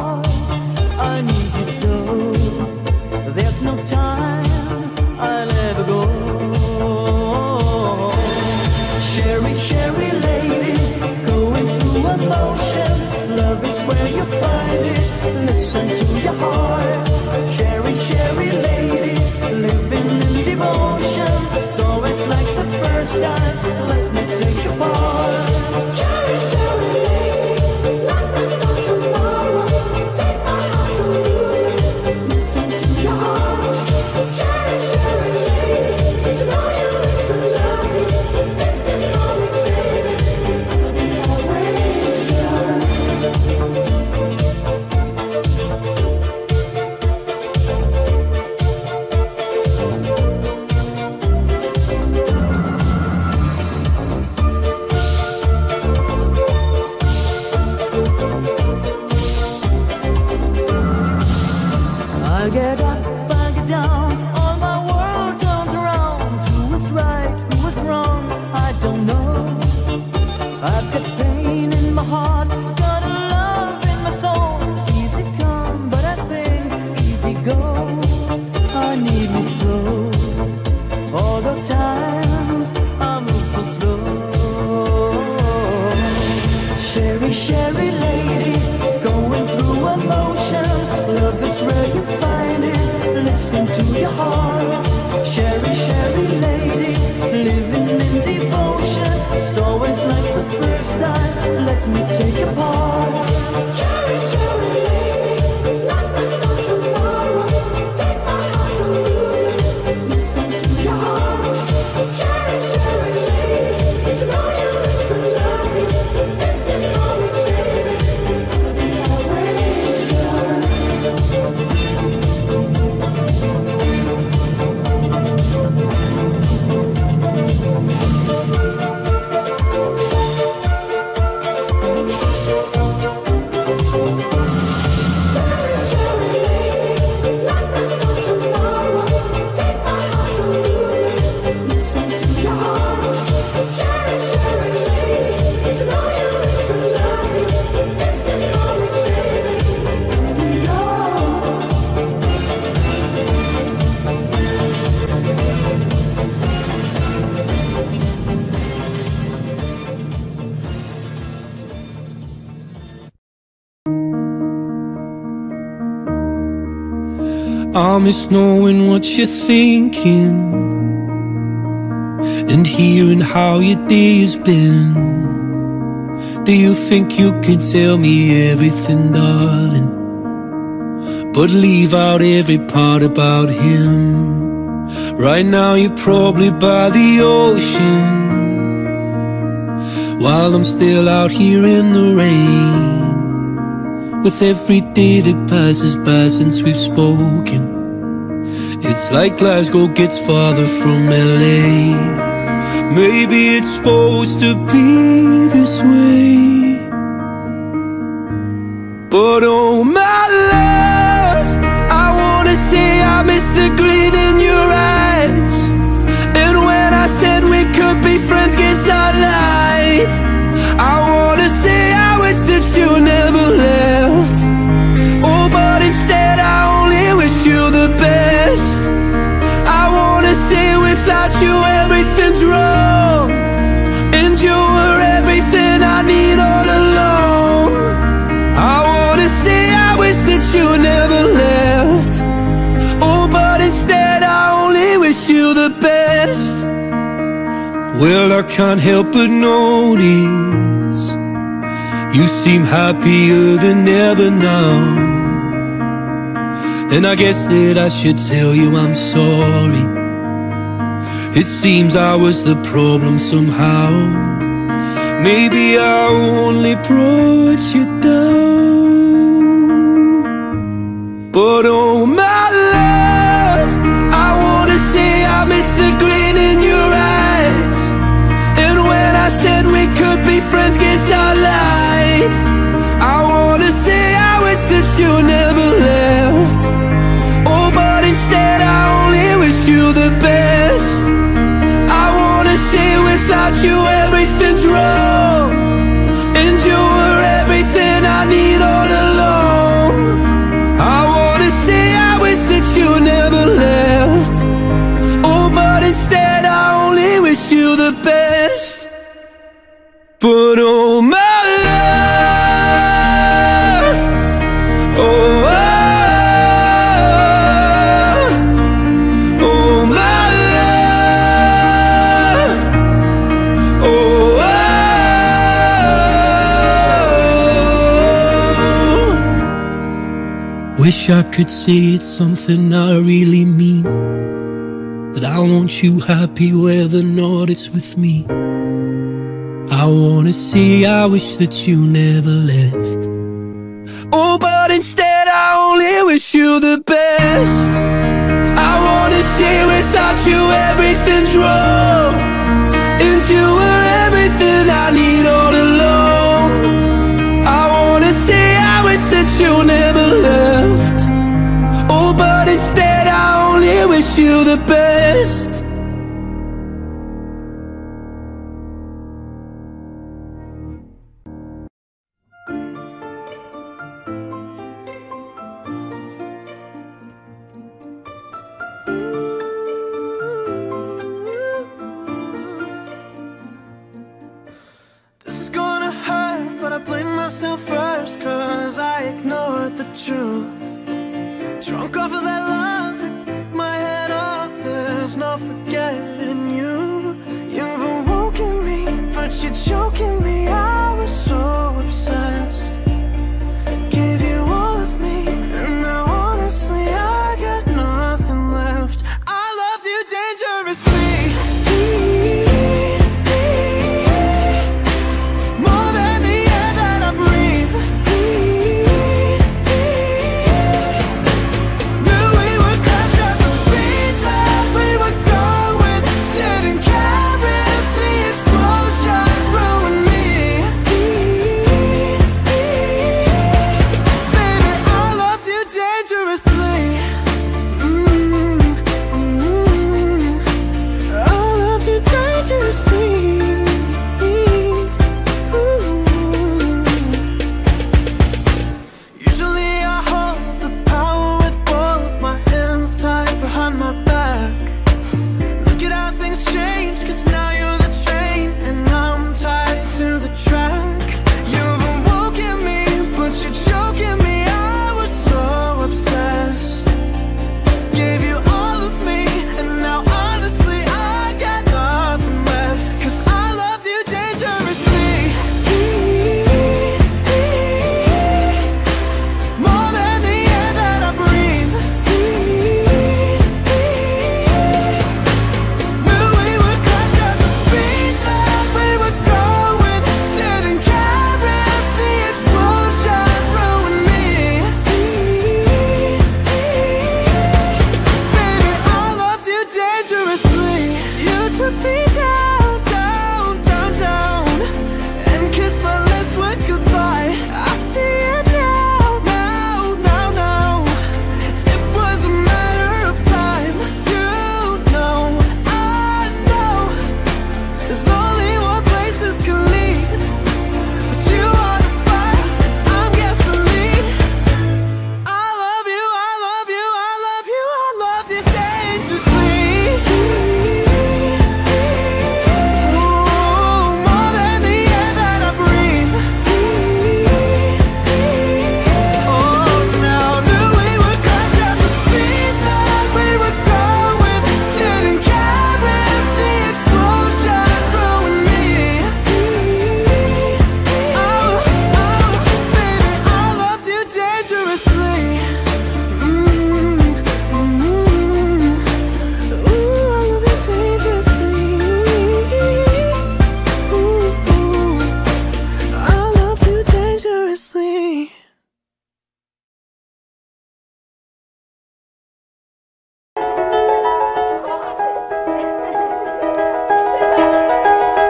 I need you so. promise knowing what you're thinking And hearing how your day has been. Do you think you can tell me everything, darling? But leave out every part about him. Right now you're probably by the ocean. While I'm still out here in the rain. With every day that passes by since we've spoken. It's like Glasgow gets farther from LA. Maybe it's supposed to be this way. But oh my love, I wanna say I miss the green in your eyes. And when I said we could be friends, guess I lied. Well, I can't help but notice You seem happier than ever now. And I guess that I should tell you I'm sorry. It seems I was the problem somehow. Maybe I only brought you down. But oh my love. wish I could say it's something I really mean. That I want you happy where the not is with me. I wanna say I wish that you never left. Oh, but instead I only wish you the best. I wanna say without you everything's wrong. And you were everything I need. you're choking to be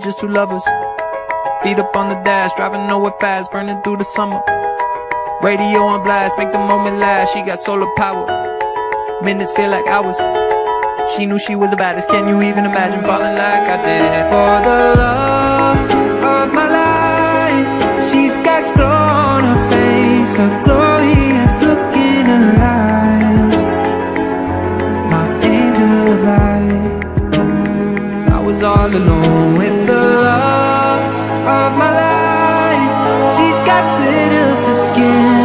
Just two lovers. Feet up on the dash, driving nowhere fast, burning through the summer. Radio on blast, make the moment last. She got solar power. Minutes feel like hours. She knew she was the baddest. Can you even imagine falling like I did? For the love of my life, she's got glow on her face, a glorious look in her eyes. My angel of light. I was all alone got glitter for skin,